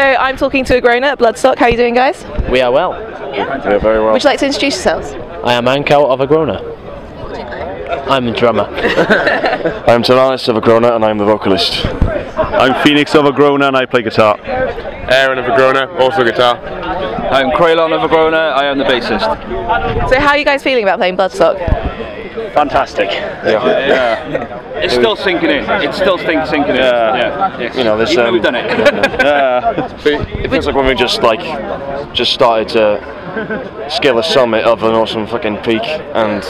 So I'm talking to a grown up, Bloodstock. How are you doing, guys? We are well. Yeah, very well. Would you like to introduce yourselves? I am Ankel of a Agrona. I'm the drummer. I'm Taranis of a Agrona and I'm the vocalist. I'm Phoenix of a Agrona and I play guitar. Aaron of a Agrona, also guitar. I'm Kraylon of a Agrona, I am the bassist. So how are you guys feeling about playing Bloodstock? Fantastic. Yeah. It's still sinking in. It's still think sinking in. Yeah. It's- You know, this, even um, we've done it. Yeah. It feels like when we just like just started to scale the summit of an awesome fucking peak and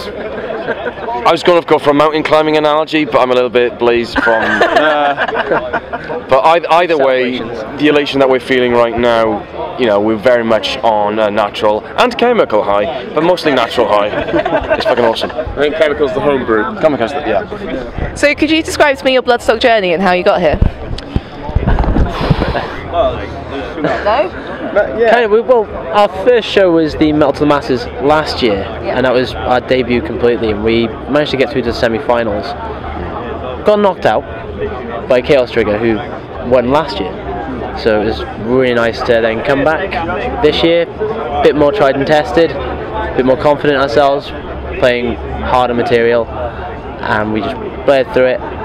I was going to go for a mountain climbing analogy, but I'm a little bit blazed from. but either, either way, the elation that we're feeling right now, you know, we're very much on a natural and chemical high, but mostly natural high. It's fucking awesome. I think Chemical's the home homebrew. Chemicals, the, yeah. So could you describe to me your Bloodstock journey and how you got here? no? Kind of, we- well, our first show was the Metal to the Masses last year, and that was our debut completely, and we managed to get through to the semi-finals. Got knocked out by Chaos Trigger, who won last year. So it was really nice to then come back this year, a bit more tried and tested, a bit more confident ourselves, playing harder material, and we just played through it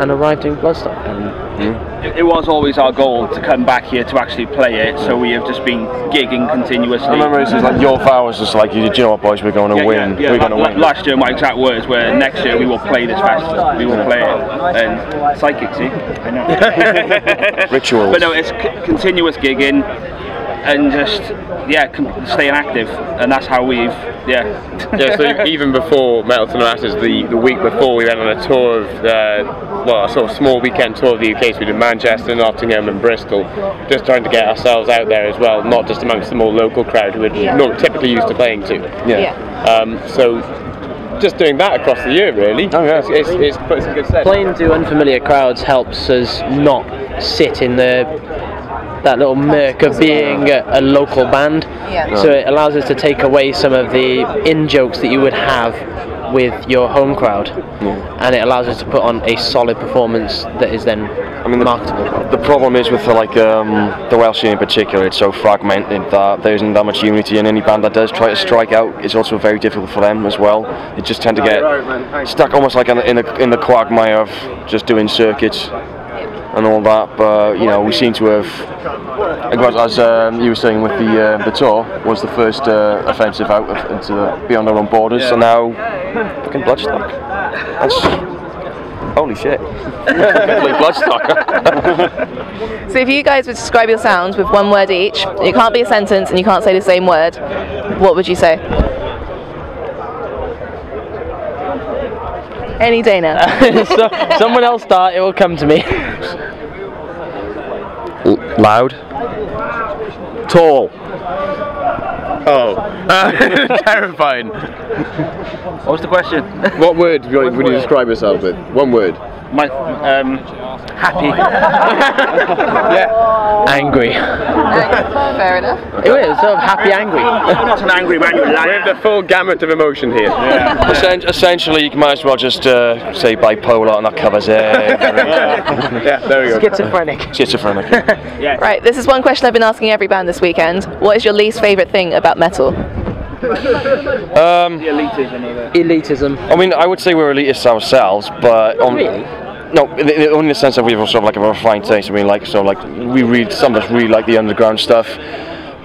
and arrived in Bloodstock. And It, it was always our goal to come back here to actually play it, so we have just been gigging continuously. I remember it was like your vow was just like, you you know what, boys, we're going to Yeah, win. yeah, yeah. We're going to La- win. Last year, my exact words were, "Next year we will play this festival. We will play it." And psychic, see, I know. Rituals. But no, it's c- continuous gigging and just yeah, com- staying active, and that's how we've yeah. yeah, so even before Metal to the Masses, the, the week before we went on a tour of, uh, well, a sort of small weekend tour of the UK, so we did Manchester, Nottingham and Bristol, just trying to get ourselves out there as well, not just amongst the more local crowd who we're not typically used to playing to. yeah. Um, so just doing that across the year really, Oh, yeah. it's, it's, it's put us good stead. playing to unfamiliar crowds helps us not sit in the that little murk of being a, a local band. Yeah. So it allows us to take away some of the in jokes that you would have with your home crowd, and it allows us to put on a solid performance that is then I mean, the, marketable. the problem is with the, like um, the Welsh scene in particular, it's so fragmented that there isn't that much unity. And any band that does try to strike out, it's also very difficult for them as well. They just tend to get stuck almost like in the, in the, in the quagmire of just doing circuits and all that. But you know, we seem to have, as um, you were saying with the uh, the tour, was the first uh, offensive out of, into the, beyond our own borders. So now, fucking Bloodstock. That's holy shit. Complete Bloodstock. So if you guys would describe your sounds with one word each, it can't be a sentence and you can't say the same word, what would you say? Any day now. so, someone else start, it will come to me. Loud. Tall. Oh, terrifying. What was the question? What word would you, would you describe yourself with? One word. My um, happy. Angry. Fair enough. It is sort of happy angry. I'm not an angry man, you We have the full gamut of emotion here. Essen- essentially, you might as well just uh, say bipolar, and that covers it. yeah, there we go. Schizophrenic. Schizophrenic. Right, this is one question I've been asking every band this weekend. What is your least favourite thing about metal? Um, Elitism. I mean, I would say we're elitists ourselves, but on, Really? no, in the, only in the sense that we have sort of like a refined taste. I mean, like so, like we read some of us really like the underground stuff.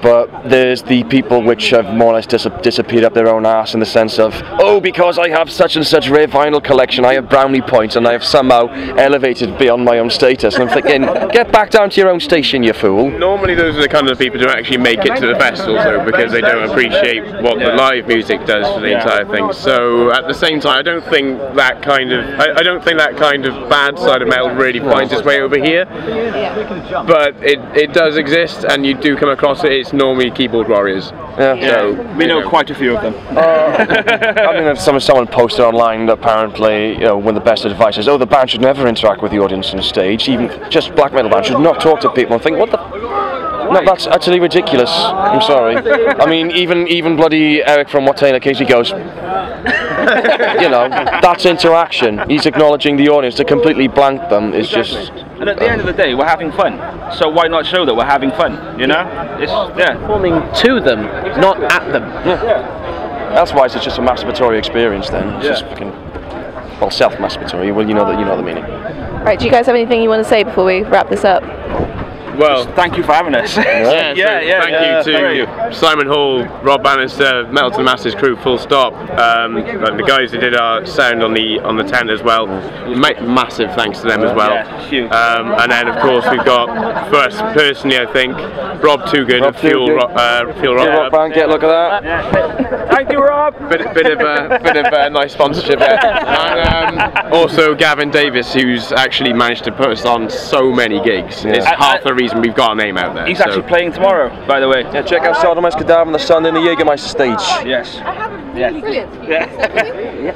But there's the people which have more or less dis- disappeared up their own ass in the sense of, oh, because I have such and such rare vinyl collection, I have brownie points, and I have somehow elevated beyond my own status. And I'm thinking, get back down to your own station, you fool. Normally, those are the kind of people who actually make it to the festivals, though, because they don't appreciate what the live music does for the entire thing. So, at the same time, I don't think that kind of I, I don't think that kind of bad side of metal really finds its way over here. But it, it does exist, and you do come across it. It's normally keyboard warriors. Yeah. So We you know quite a few of them. Uh, I mean, if someone, someone posted online that apparently, you know, one of the best advice is, oh, the band should never interact with the audience on stage. Even just black metal band should not talk to people. and think, what the? No, that's actually ridiculous. I'm sorry. I mean, even even bloody Eric from What Taylor Casey goes. you know, that's interaction. He's acknowledging the audience. To completely blank them is just And at the end of the day, we're having fun. So why not show that we're having fun? You know? It's yeah. Performing to them, not at them. Yeah. That's why it's just a masturbatory experience. Then it's Yeah. just fucking well, self-masturbatory. Well, you know that you know the meaning. Right, do you guys have anything you want to say before we wrap this up? Well, Thank you for having us. yeah, so yeah, yeah. Thank yeah, you to thank you. Simon Hall, Rob Bannister, Metal to the Masses crew, full stop. Um, and the guys who did our sound on the on the tent as well. Ma- massive thanks to them as well. Yeah, huge. Um, and then of course we've got for us personally, I think Rob Toogood Rob of Fuel Toogood. Rock, uh, Fuel Rock. Rock band, get a look at that. Thank you, Rob. bit, bit of a bit of a nice sponsorship there, and um, also Gavin Davis, who's actually managed to put us on so many gigs. It's Yeah. half the reason we've got a name out there. He's so. actually playing tomorrow, by the way. Yeah, check out Sodomist Cadaver on the Sunday in the Jägermeister stage. Yes. i have Brilliant.